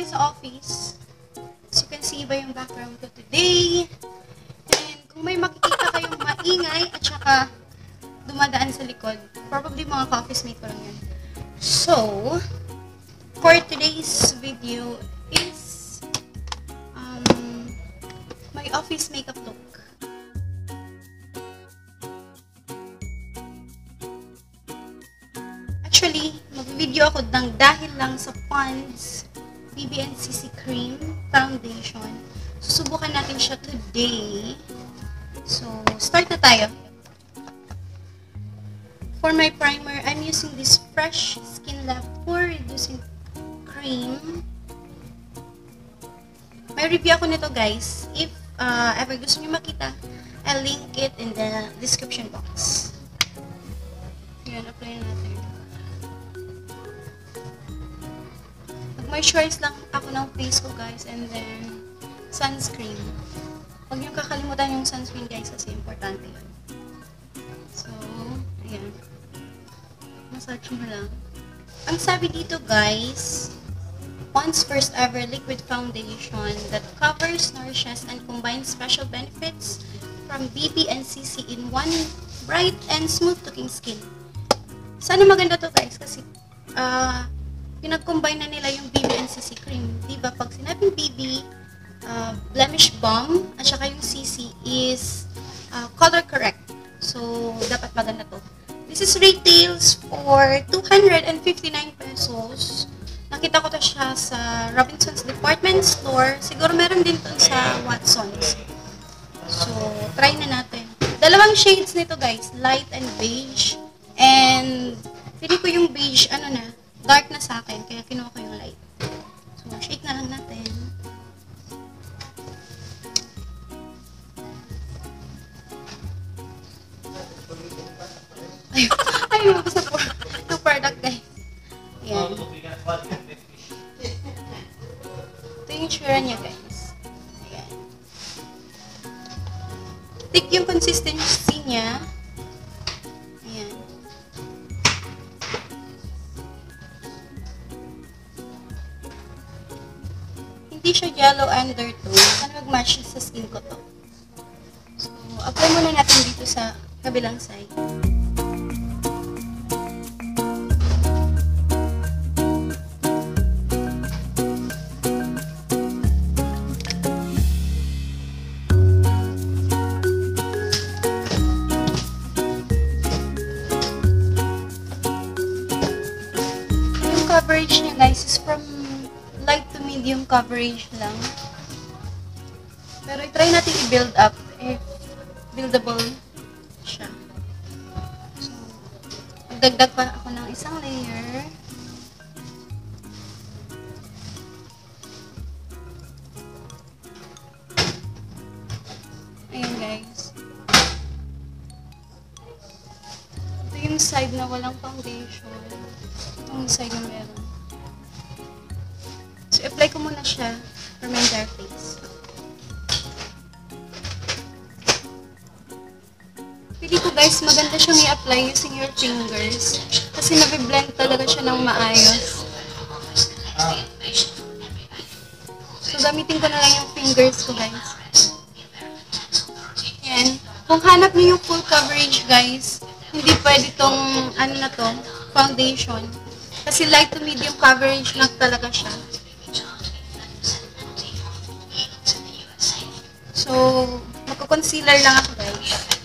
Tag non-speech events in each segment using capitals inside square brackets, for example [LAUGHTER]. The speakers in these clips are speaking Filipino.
ngayon sa office. As you can see ba yung background ko today. And kung may makikita kayong maingay at saka dumadaan sa likod, probably mga ka-office mate ko lang yan. So, for today's video is um, my office makeup look. Actually, mag-video ako ng dahil lang sa Pond's BBNCC Cream Foundation. Susubukan natin siya today. So, start na tayo. For my primer, I'm using this Fresh Skin Lab Pore Reducing Cream. May review ako nito guys. If uh, ever gusto niyo makita, I'll link it in the description box. Yan, apply na natin. Mag-moisturize lang ako ng face ko guys and then sunscreen. Huwag niyo kakalimutan yung sunscreen guys kasi importante yun. So, ayan. Massage mo lang. Ang sabi dito guys, Pond's first ever liquid foundation that covers, nourishes, and combines special benefits from BB and CC in one bright and smooth-looking skin. Sana maganda to guys kasi uh, pinag-combine na nila yung BB and CC cream. Diba? Pag sinabing BB, uh, blemish bomb, at saka yung CC is uh, color correct. So, dapat maganda to. This is retails for 259 pesos. Nakita ko to siya sa Robinson's Department Store. Siguro meron din to sa Watson's. So, try na natin. Dalawang shades nito guys, light and beige. And, pili ko yung beige, ano na, dark na sa akin, kaya kinuha ko yung light. So, shake na lang natin. Ay, [LAUGHS] ay, mabasa po. Yung product, guys. Ayan. Ito yung tsura niya, guys. Ayan. Thick yung consistency niya. Hindi siya yellow undertone. Sana mag-match sa skin ko to. So, apply muna natin dito sa kabilang side. Medium coverage lang. Pero i-try natin i-build up if buildable siya. So, magdagdag pa ako ng isang layer. Ayan guys. Ito yung side na walang foundation. Itong side na meron. So, apply ko muna siya for my entire face. Pili ko guys, maganda siyang i-apply using your fingers. Kasi nabiblend talaga siya ng maayos. So, gamitin ko na lang yung fingers ko guys. Yan. Kung hanap niyo yung full coverage guys, hindi pwede tong, ano na to, foundation. Kasi light to medium coverage lang talaga siya. So, magko-concealer lang ako guys.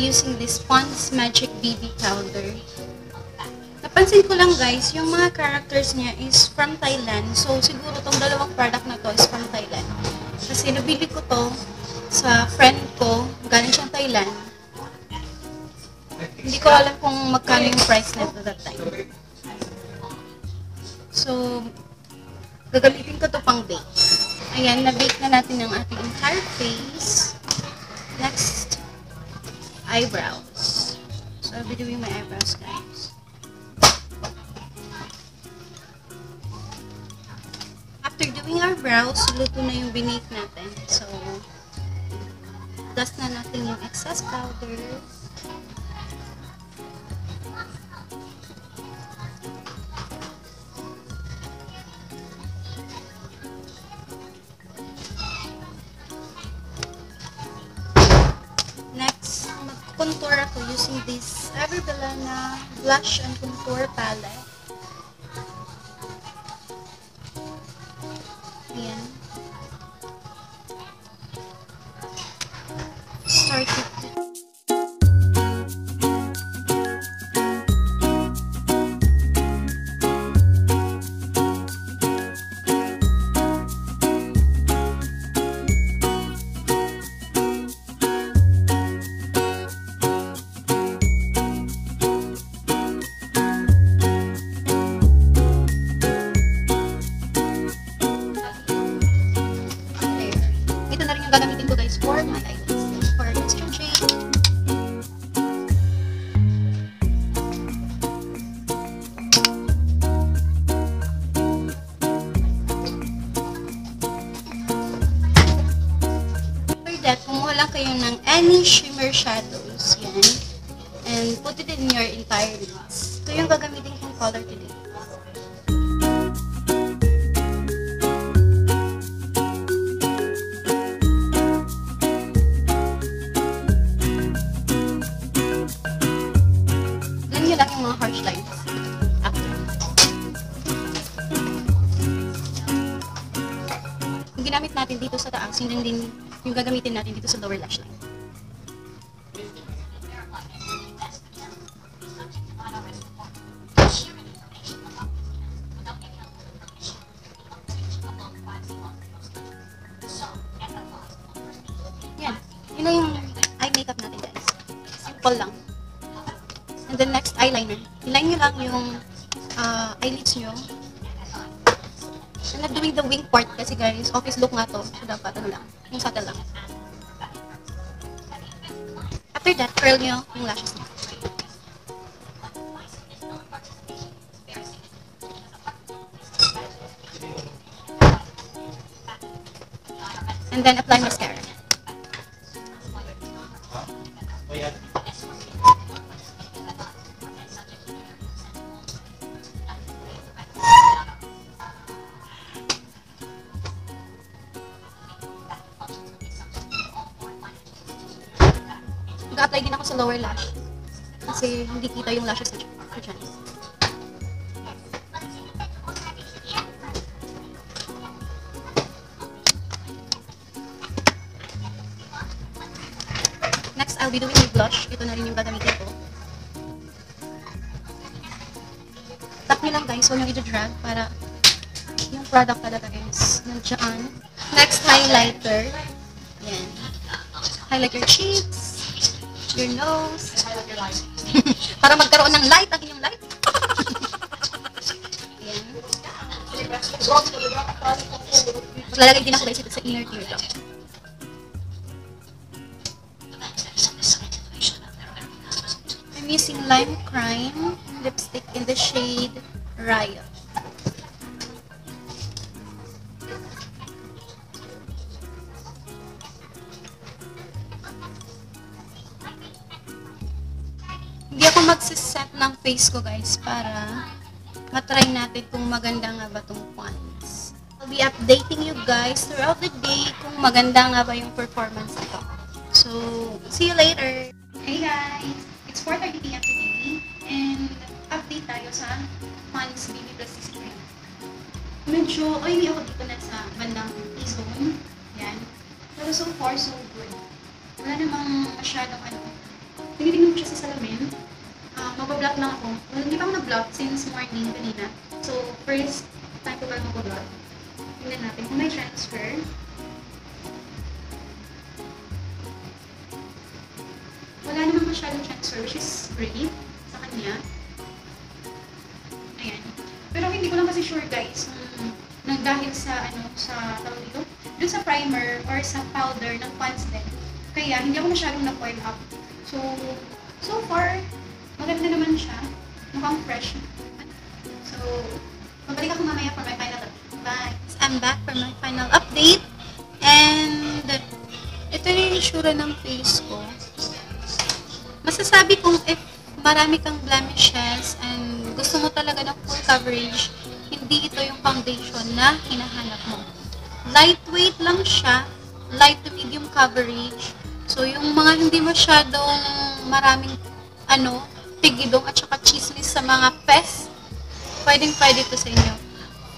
Using this Pond's Magic BB powder. Napansin ko lang guys, yung mga characters niya is from Thailand. So, siguro tong dalawang product na to is from Thailand. Kasi nabili ko to sa friend ko, galing siyang Thailand. Hindi ko alam kung magkano yung price nito that time. So, gagamitin ko to pang bake. Ayan, na-bake na natin ang ating entire face. Next, eyebrows. So, I'll be doing my eyebrows, guys. After doing our brows, luto na yung binake natin. So, dust na natin yung excess powder. Mag-contour ako using this Everbella na blush and contour palette. Yung gagamitin ko guys for my eyelids. For texture. After that, kumuha lang kayo ng any shimmer shadows. Yan. And put it in your entire lids. Ito yung gagamitin kong color today. Yung ginamit natin dito sa taas, yun din yung gagamitin natin dito sa lower lash line. Yan. Yun lang yung eye makeup natin guys. Simple lang. And then next, eyeliner. Iline nyo lang yung uh, eyelids nyo. I'm not doing the wing part kasi guys, office look nga to. So dapat ano lang, yung subtle lang. After that, curl nyo yung lashes nyo. And then apply mascara. Lower lash. Kasi hindi kita yung lashes ko dyan. Next, I'll be doing my blush. Ito na rin yung gagamitin ko. Tap nyo lang guys, huwag nyo i-drag para yung product talaga is nandiyan. Next, highlighter. Yan. Highlight your cheeks, your nose. [LAUGHS] para magkaroon ng light ang inyong light. Yan. Tapos [LAUGHS] lalagay din ako guys ito sa inner teardrop. I'm using Lime Crime lipstick in the shade Riot. Face ko guys para matry natin kung maganda nga ba tong pants. I'll be updating you guys throughout the day kung maganda nga ba yung performance nito. So, see you later! Hey guys! It's 4.30 p.m. today and update tayo sa pants BB Plus Street. Medyo oily ako dito na sa bandang T-zone. Yan. Pero so far, so good. Wala namang masyadong ano. Tinitingnan ko siya sa salamin. Uh, mabablock lang ako. Well, hindi pa ako nag-block since morning kanina. So, first time ko ba mag-block. Tingnan natin kung may transfer. Wala namang masyadong transfer, which is great sa kanya. Ayan. Pero hindi ko lang kasi sure guys, nung, nung dahil sa, ano, sa, tawag dito, dun sa primer or sa powder ng pants din. Kaya, hindi ako masyadong na-coil up. So, so far, maganda naman siya. Mukhang fresh. So, mabalik ako mamaya for my final update. Bye! I'm back for my final update. And ito na yung itsura ng face ko. Masasabi kong if marami kang blemishes and gusto mo talaga ng full coverage, hindi ito yung foundation na hinahanap mo. Lightweight lang siya, light to medium coverage. So, yung mga hindi masyadong maraming ano, tigidong at saka chismis sa mga pes, pwedeng pwede to sa inyo.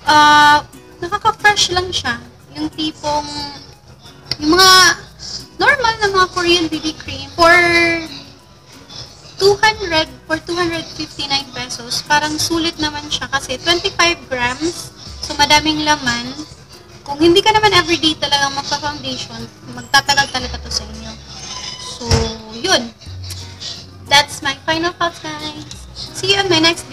Ah, nakaka-fresh lang siya. Yung tipong, yung mga normal na mga Korean BB cream for 200 for 259 pesos. Parang sulit naman siya kasi 25 grams. So, madaming laman. Kung hindi ka naman everyday talagang magpa-foundation, magtatagal talaga to sa inyo. So, yun. Final thoughts, guys. See you on my next!